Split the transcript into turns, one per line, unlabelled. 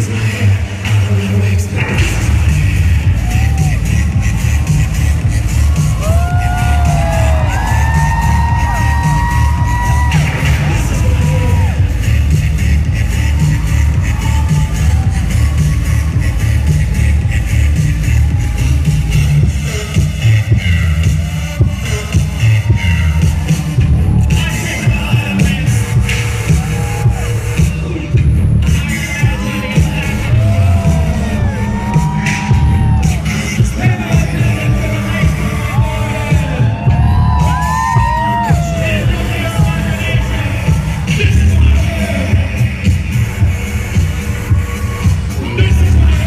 desire.